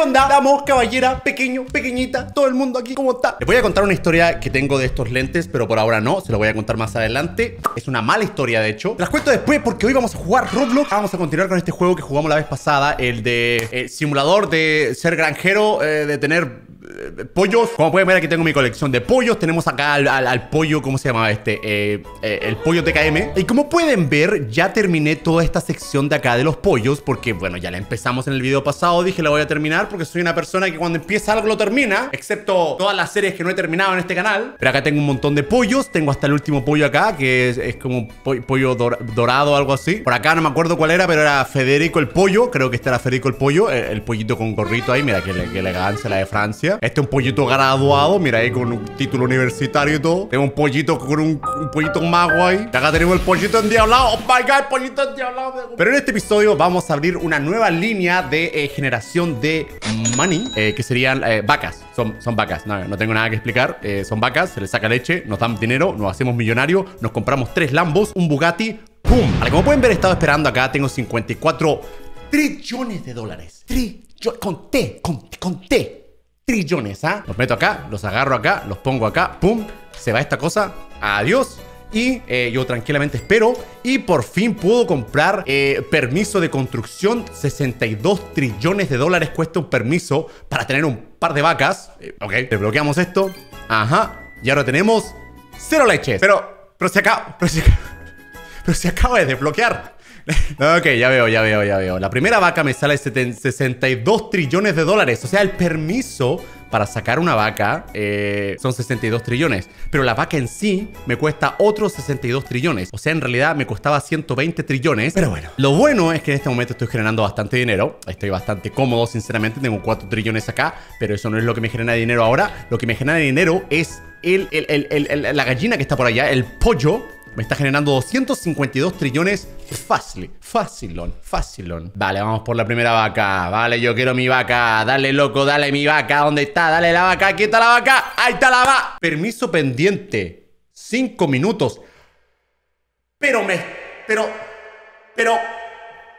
onda? Damos, caballera, pequeño, pequeñita, todo el mundo aquí, ¿cómo está? Les voy a contar una historia que tengo de estos lentes, pero por ahora no, se lo voy a contar más adelante. Es una mala historia, de hecho. Las cuento después porque hoy vamos a jugar Roblox. Vamos a continuar con este juego que jugamos la vez pasada, el de eh, simulador de ser granjero, eh, de tener pollos. Como pueden ver, aquí tengo mi colección de pollos. Tenemos acá al, pollo, ¿cómo se llama este? Eh, eh, el pollo TKM. Y como pueden ver, ya terminé toda esta sección de acá de los pollos. Porque, bueno, ya la empezamos en el video pasado. Dije, la voy a terminar porque soy una persona que cuando empieza algo lo termina. Excepto todas las series que no he terminado en este canal. Pero acá tengo un montón de pollos. Tengo hasta el último pollo acá, que es, como pollo dorado o algo así. Por acá no me acuerdo cuál era, pero era Federico el pollo. Creo que este era Federico el pollo. El, pollito con gorrito ahí. Mira, qué, qué elegancia la de Francia. Este es un pollito graduado, mira ahí con un título universitario y todo. Tengo un pollito con un, pollito mago ahí. Y acá tenemos el pollito endiablado. Oh my god, pollito endiablado. Pero en este episodio vamos a abrir una nueva línea de eh, generación de money, eh, que serían eh, vacas. Son, son vacas, no, no tengo nada que explicar. son vacas, se les saca leche, nos dan dinero, nos hacemos millonarios, nos compramos tres Lambos, un Bugatti, ¡pum! Vale, como pueden ver, he estado esperando acá, tengo 54 trillones de dólares. Trillones, con T, con, con T trillones, ¿ah? Los meto acá, los agarro acá, los pongo acá, pum, se va esta cosa, adiós. Y eh, yo tranquilamente espero y por fin puedo comprar eh, permiso de construcción. 62 trillones de dólares cuesta un permiso para tener un par de vacas. Eh, ok, desbloqueamos esto. Ajá. Y ahora tenemos cero leches. Pero, pero se acaba, pero se, pero se acaba de desbloquear. ok, ya veo, ya veo, ya veo. La primera vaca me sale 62 trillones de dólares. O sea, el permiso para sacar una vaca eh, son 62 trillones. Pero la vaca en sí me cuesta otros 62 trillones. O sea, en realidad me costaba 120 trillones. Pero bueno, lo bueno es que en este momento estoy generando bastante dinero. Estoy bastante cómodo, sinceramente. Tengo 4 trillones acá. Pero eso no es lo que me genera dinero ahora. Lo que me genera dinero es el, la gallina que está por allá, el pollo me está generando 252 trillones fácil, facilón, facilón. Vale, vamos por la primera vaca. Vale, yo quiero mi vaca. Dale, loco, dale mi vaca. ¿Dónde está? Dale la vaca. Aquí está la vaca. Ahí está la vaca. Permiso pendiente. Cinco minutos. Pero me... Pero... Pero...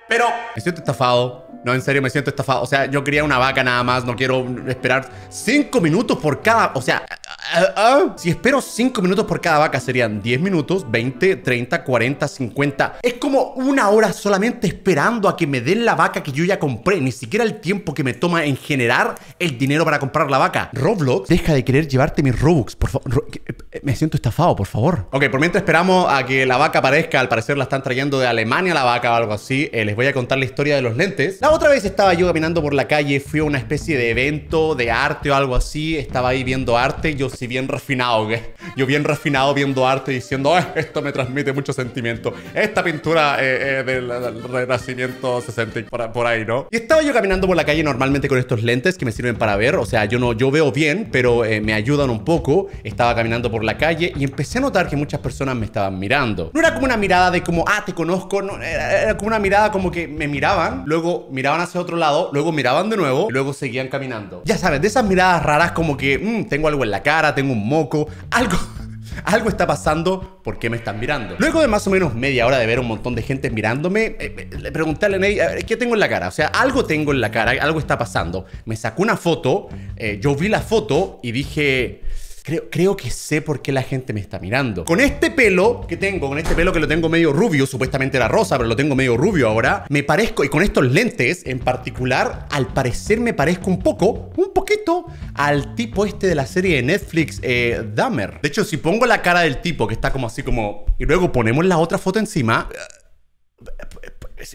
Pero... Me siento estafado. No, en serio, me siento estafado. O sea, yo quería una vaca nada más. No quiero esperar cinco minutos por cada... O sea, Ah, ah. Si espero 5 minutos por cada vaca serían 10 minutos, 20, 30, 40, 50. Es como una hora solamente esperando a que me den la vaca que yo ya compré. Ni siquiera el tiempo que me toma en generar el dinero para comprar la vaca. Roblox, deja de querer llevarte mis Robux, por favor. Eh, me siento estafado, por favor. Ok, por mientras esperamos a que la vaca aparezca, al parecer la están trayendo de Alemania la vaca o algo así. Eh, les voy a contar la historia de los lentes. La otra vez estaba yo caminando por la calle, fui a una especie de evento de arte o algo así. Estaba ahí viendo arte. Yo bien refinado, ¿qué? Yo bien refinado viendo arte diciendo, esto me transmite mucho sentimiento. Esta pintura eh, eh, del, Renacimiento 60 por, por, ahí, ¿no? Y estaba yo caminando por la calle normalmente con estos lentes que me sirven para ver. O sea, yo no, yo veo bien, pero eh, me ayudan un poco. Estaba caminando por la calle y empecé a notar que muchas personas me estaban mirando. No era como una mirada de como, ah, te conozco. No, era, era como una mirada como que me miraban, luego miraban hacia otro lado, luego miraban de nuevo, y luego seguían caminando. Ya sabes, de esas miradas raras como que, mmm, tengo algo en la cara, tengo un moco, algo... Algo está pasando, ¿por qué me están mirando? Luego de más o menos media hora de ver un montón de gente mirándome, eh, eh, le pregunté a Leney, ¿qué tengo en la cara? O sea, algo tengo en la cara, algo está pasando. Me sacó una foto, eh, yo vi la foto y dije, Creo, que sé por qué la gente me está mirando. Con este pelo que tengo, con este pelo que lo tengo medio rubio, supuestamente era rosa, pero lo tengo medio rubio ahora, me parezco, y con estos lentes en particular, al parecer me parezco un poco, un poquito, al tipo este de la serie de Netflix, eh, Dahmer. De hecho, si pongo la cara del tipo que está como así como... Y luego ponemos la otra foto encima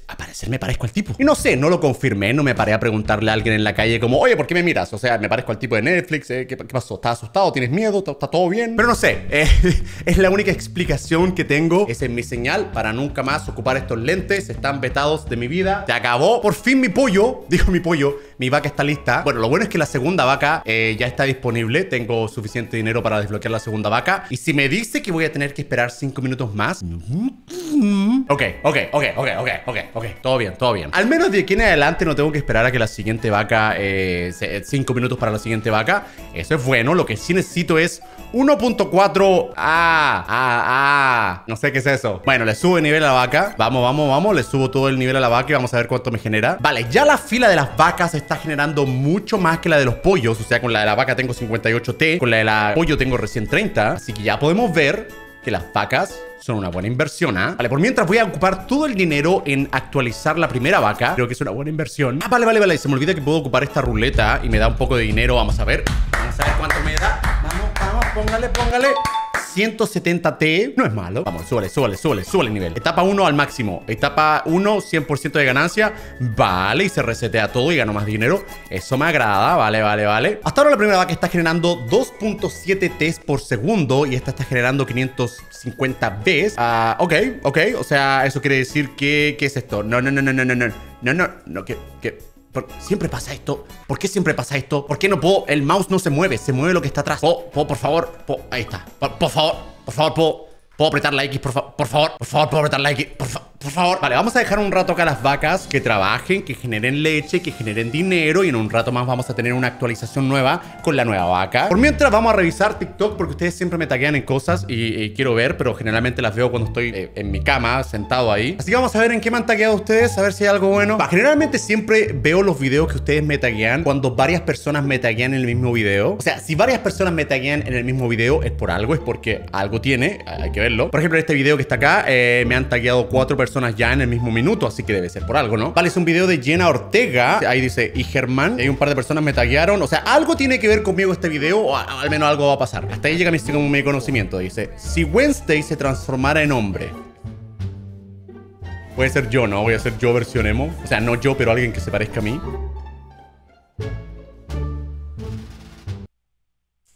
a parecer me parezco al tipo. Y no sé, no lo confirmé, no me paré a preguntarle a alguien en la calle como, oye, ¿por qué me miras? O sea, me parezco al tipo de Netflix, eh, ¿Qué, pasó? ¿Estás asustado? ¿Tienes miedo? ¿Está, todo bien? Pero no sé, eh, es la única explicación que tengo. Esa es mi señal para nunca más ocupar estos lentes. Están vetados de mi vida. Se acabó. Por fin mi pollo, dijo mi pollo, mi vaca está lista. Bueno, lo bueno es que la segunda vaca eh, ya está disponible. Tengo suficiente dinero para desbloquear la segunda vaca. Y si me dice que voy a tener que esperar cinco minutos más... Ok, ok, ok, ok, ok, ok. Ok, ok, todo bien, todo bien. Al menos de aquí en adelante no tengo que esperar a que la siguiente vaca, eh, 5 minutos para la siguiente vaca. Eso es bueno. Lo que sí necesito es 1.4. Ah, ah, ah. No sé qué es eso. Bueno, le subo el nivel a la vaca. Vamos, vamos, vamos. Le subo todo el nivel a la vaca y vamos a ver cuánto me genera. Vale, ya la fila de las vacas está generando mucho más que la de los pollos. O sea, con la de la vaca tengo 58T. Con la de la pollo tengo recién 30. Así que ya podemos ver que las vacas son una buena inversión, ¿ah? Vale, por mientras voy a ocupar todo el dinero en actualizar la primera vaca. Creo que es una buena inversión. Ah, vale, vale, vale. Se me olvida que puedo ocupar esta ruleta y me da un poco de dinero. Vamos a ver. Vamos a ver cuánto me da. Vamos, vamos, póngale, póngale. 170T. No es malo. Vamos, súbale, súbale, súbale, súbale el nivel. Etapa 1 al máximo. Etapa 1, 100% de ganancia. Vale, y se resetea todo y gano más dinero. Eso me agrada. Vale, vale, vale. Hasta ahora la primera vaca está generando 2.7 T por segundo y esta está generando 550 Bs. Ah, ok, ok. O sea, eso quiere decir que... ¿Qué es esto? No, no, no, no, no, no, no. No, no, no, que... que siempre pasa esto. ¿Por qué siempre pasa esto? ¿Por qué no puedo? El mouse no se mueve, se mueve lo que está atrás. Po, por favor. ahí está. Por, favor, por favor, puedo, puedo apretar la X, por, por favor. Por favor, puedo apretar la X. Por favor. Por favor. Vale, vamos a dejar un rato acá las vacas que trabajen, que generen leche, que generen dinero y en un rato más vamos a tener una actualización nueva con la nueva vaca. Por mientras vamos a revisar TikTok porque ustedes siempre me taguean en cosas y, quiero ver, pero generalmente las veo cuando estoy eh, en mi cama, sentado ahí. Así que vamos a ver en qué me han tagueado ustedes, a ver si hay algo bueno. generalmente siempre veo los videos que ustedes me taguean cuando varias personas me taguean en el mismo video. O sea, si varias personas me taguean en el mismo video es por algo, es porque algo tiene, hay que verlo. Por ejemplo, en este video que está acá, eh, me han tagueado cuatro personas ya en el mismo minuto, así que debe ser por algo, ¿no? Vale, es un video de Jenna Ortega. Ahí dice, y Germán. Y un par de personas me taguearon. O sea, algo tiene que ver conmigo este video, o al menos algo va a pasar. Hasta ahí llega mi, mi conocimiento. Dice, si Wednesday se transformara en hombre. Puede ser yo, ¿no? Voy a ser yo versión emo. O sea, no yo, pero alguien que se parezca a mí.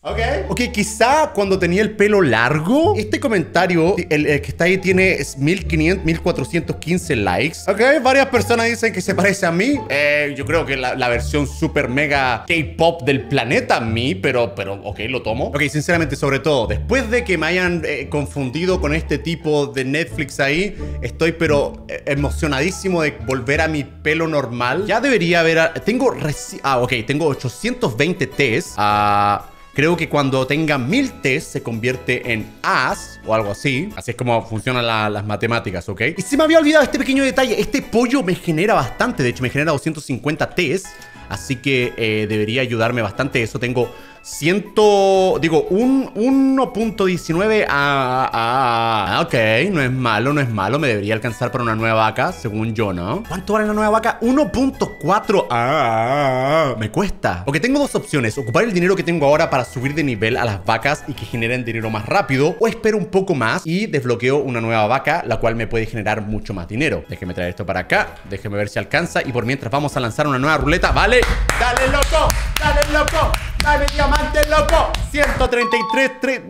Ok. Ok, quizá cuando tenía el pelo largo, este comentario, el, que está ahí tiene 1500, 1415 likes. Ok, varias personas dicen que se parece a mí. Eh, yo creo que la, versión super mega K-pop del planeta a mí, pero, pero ok, lo tomo. Ok, sinceramente, sobre todo, después de que me hayan eh, confundido con este tipo de Netflix ahí, estoy pero eh, emocionadísimo de volver a mi pelo normal. Ya debería haber... Tengo... Ah, ok, tengo 820 T's. Ah... Creo que cuando tenga mil test se convierte en as o algo así. Así es como funcionan las matemáticas, ¿ok? Y se me había olvidado este pequeño detalle. Este pollo me genera bastante. De hecho, me genera 250 test. Así que eh, debería ayudarme bastante eso. Tengo Ciento... Digo, un 1.19 ah, ah, ok, no es malo, no es malo Me debería alcanzar para una nueva vaca, según yo, ¿no? ¿Cuánto vale la nueva vaca? 1.4 ah, me cuesta Ok, tengo dos opciones Ocupar el dinero que tengo ahora para subir de nivel a las vacas Y que generen dinero más rápido O espero un poco más y desbloqueo una nueva vaca La cual me puede generar mucho más dinero Déjeme traer esto para acá Déjeme ver si alcanza Y por mientras vamos a lanzar una nueva ruleta ¿Vale? ¡Dale, loco! ¡Dale, loco! ¡Dale, diamante, loco! 133, 3...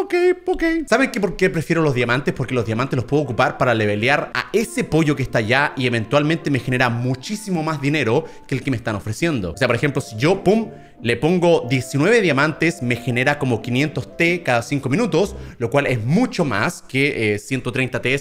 Ok, ok. ¿Saben qué, por qué prefiero los diamantes? Porque los diamantes los puedo ocupar para levelear a ese pollo que está allá y eventualmente me genera muchísimo más dinero que el que me están ofreciendo. O sea, por ejemplo, si yo, pum, le pongo 19 diamantes, me genera como 500 T cada 5 minutos, lo cual es mucho más que 130 T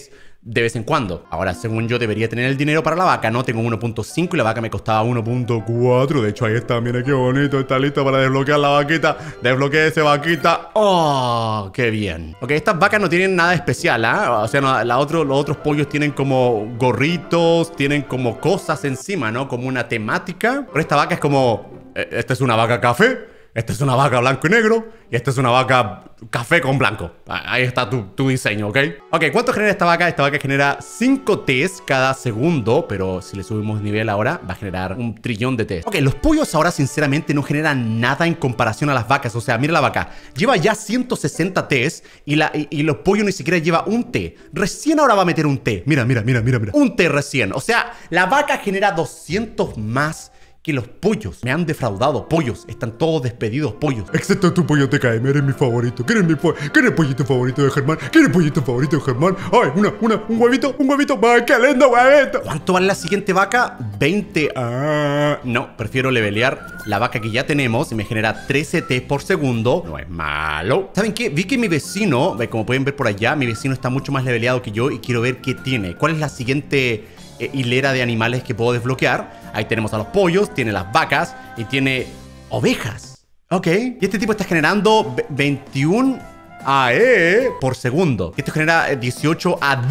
de vez en cuando. Ahora, según yo, debería tener el dinero para la vaca, ¿no? Tengo 1.5 y la vaca me costaba 1.4. De hecho, ahí está, mira qué bonito. Está listo para desbloquear la vaquita. Desbloqueé ese vaquita. ¡Oh! ¡Qué bien! Ok, estas vacas no tienen nada especial, ¿ah? O sea, los otros pollos tienen como gorritos, tienen como cosas encima, ¿no? Como una temática. Pero esta vaca es como... Eh, ¿Esta es una vaca café? Esta es una vaca blanco y negro y esta es una vaca café con blanco. Ahí está tu, diseño, ¿ok? Ok, ¿cuánto genera esta vaca? Esta vaca genera 5 T's cada segundo, pero si le subimos nivel ahora, va a generar un trillón de T's. Ok, los pollos ahora sinceramente no generan nada en comparación a las vacas. O sea, mira la vaca, lleva ya 160 T's y, la, y, los pollos ni siquiera lleva un T. Recién ahora va a meter un T. Mira, mira, mira, mira, mira. Un T recién. O sea, la vaca genera 200 más que los pollos me han defraudado. Pollos, están todos despedidos, pollos. Excepto tu pollo TKM, eres mi favorito. ¿Quién es mi po- ¿Quién es el pollito favorito de Germán? ¿Quién es el pollito favorito de Germán? Ay, una, una, un huevito, un huevito. ¡Ay, qué lindo huevito! ¿Cuánto vale la siguiente vaca? 20. Ah, no, prefiero levelear la vaca que ya tenemos y me genera 13 T por segundo. No es malo. ¿Saben qué? Vi que mi vecino, ve, como pueden ver por allá, mi vecino está mucho más leveleado que yo y quiero ver qué tiene. ¿Cuál es la siguiente eh, hilera de animales que puedo desbloquear? Ahí tenemos a los pollos, tiene las vacas y tiene ovejas. Ok. Y este tipo está generando ve- 21 AE por segundo. Esto genera eh, 18 AD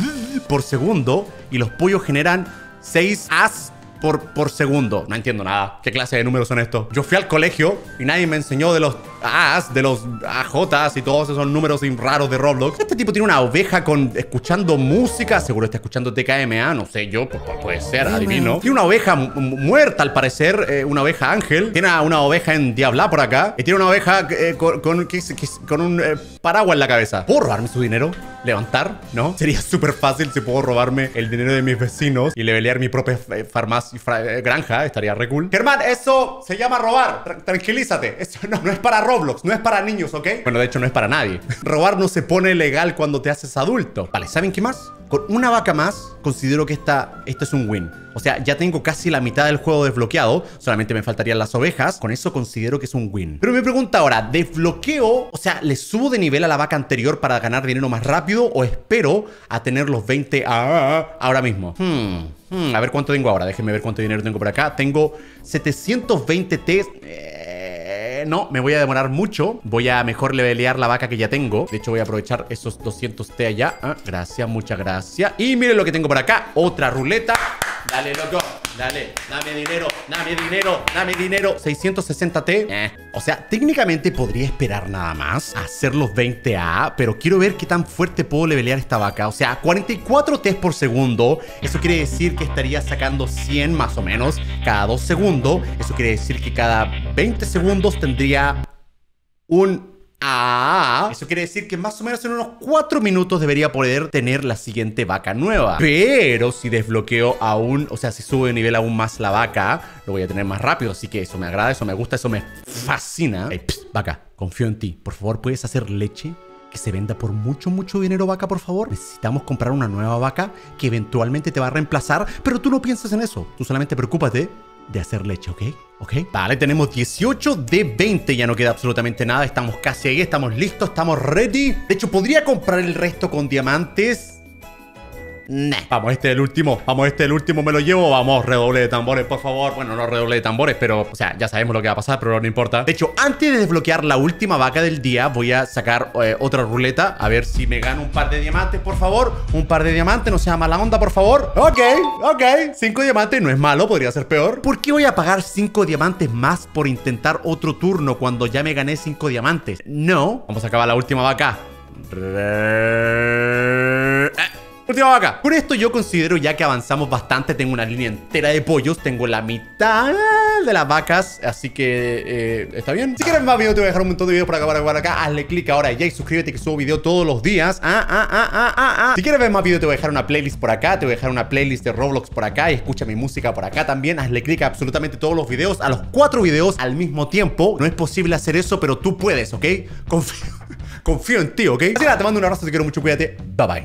por segundo. Y los pollos generan 6 AS por, por segundo. No entiendo nada. ¿Qué clase de números son estos? Yo fui al colegio y nadie me enseñó de los AS, de los AJs y todos esos números raros de Roblox. Este tipo tiene una oveja con escuchando música. Seguro está escuchando TKMA. No sé yo. Pues, pues puede ser, adivino. Tiene una oveja mu- mu- muerta al parecer. eh, una oveja ángel. Tiene una, una oveja en Diabla por acá. Y tiene una oveja eh, con, un eh, paraguas en la cabeza. ¿Puedo robarme su dinero? ¿Levantar? ¿No? Sería súper fácil si puedo robarme el dinero de mis vecinos y levelear mi propia farmacia, granja. Estaría re cool. Germán, eso se llama robar. Tra- tranquilízate. Eso no, no es para Roblox, no es para niños, ¿ok? Bueno, de hecho no es para nadie. robar no se pone legal cuando te haces adulto. Vale, ¿saben qué más? Con una vaca más, considero que esta, esto es un win. O sea, ya tengo casi la mitad del juego desbloqueado. Solamente me faltarían las ovejas. Con eso considero que es un win. Pero me pregunta ahora, ¿desbloqueo? O sea, ¿le subo de nivel a la vaca anterior para ganar dinero más rápido? ¿O espero a tener los 20 a- ahora mismo? Hmm, hmm, a ver cuánto tengo ahora. Déjenme ver cuánto dinero tengo por acá. Tengo 720 T. Eh, no, me voy a demorar mucho. Voy a mejor levelear la vaca que ya tengo. De hecho, voy a aprovechar esos 200 T allá. Ah, gracias, muchas gracias. Y miren lo que tengo por acá. Otra ruleta. Dale, loco. Dale. Dame dinero. Dame dinero. Dame dinero. 660 T. Eh. O sea, técnicamente podría esperar nada más a hacer los 20A, pero quiero ver qué tan fuerte puedo levelear esta vaca. O sea, 44 T por segundo. Eso quiere decir que estaría sacando 100 más o menos cada 2 segundos. Eso quiere decir que cada 20 segundos tendría un A. Eso quiere decir que más o menos en unos 4 minutos debería poder tener la siguiente vaca nueva. Pero si desbloqueo aún, o sea, si sube de nivel aún más la vaca, lo voy a tener más rápido. Así que eso me agrada, eso me gusta, eso me fascina. Ey, psst, vaca, confío en ti. Por favor, ¿puedes hacer leche? Que se venda por mucho, mucho dinero vaca, por favor. Necesitamos comprar una nueva vaca que eventualmente te va a reemplazar, pero tú no pienses en eso. Tú solamente preocúpate de hacer leche, ¿ok? ¿Ok? Vale, tenemos 18 de 20, ya no queda absolutamente nada, estamos casi ahí, estamos listos, estamos ready. De hecho, podría comprar el resto con diamantes. Nah. Vamos, este es el último. Vamos, este es el último, me lo llevo. Vamos, redoble de tambores, por favor. Bueno, no redoble de tambores, pero, o sea, ya sabemos lo que va a pasar, pero no importa. De hecho, antes de desbloquear la última vaca del día, voy a sacar eh, otra ruleta. A ver si me gano un par de diamantes, por favor. Un par de diamantes, no sea mala onda, por favor. Ok, ok. Cinco diamantes no es malo, podría ser peor. ¿Por qué voy a pagar cinco diamantes más por intentar otro turno cuando ya me gané cinco diamantes? No. Vamos a acabar la última vaca. Re-. Última vaca. Con esto yo considero ya que avanzamos bastante. Tengo una línea entera de pollos. Tengo la mitad de las vacas. Así que eh, está bien. Si quieres más videos, te voy a dejar un montón de videos por acá, por acá, acá. Hazle clic ahora ya y suscríbete que subo video todos los días. Ah, ah, ah, ah, ah, ah. Si quieres ver más videos, te voy a dejar una playlist por acá. Te voy a dejar una playlist de Roblox por acá. Escucha mi música por acá también. Hazle clic a absolutamente todos los videos. A los cuatro videos al mismo tiempo. No es posible hacer eso, pero tú puedes, ¿ok? Confío, confío en ti, ¿ok? Así nada, te mando un abrazo. Te quiero mucho. Cuídate. Bye bye.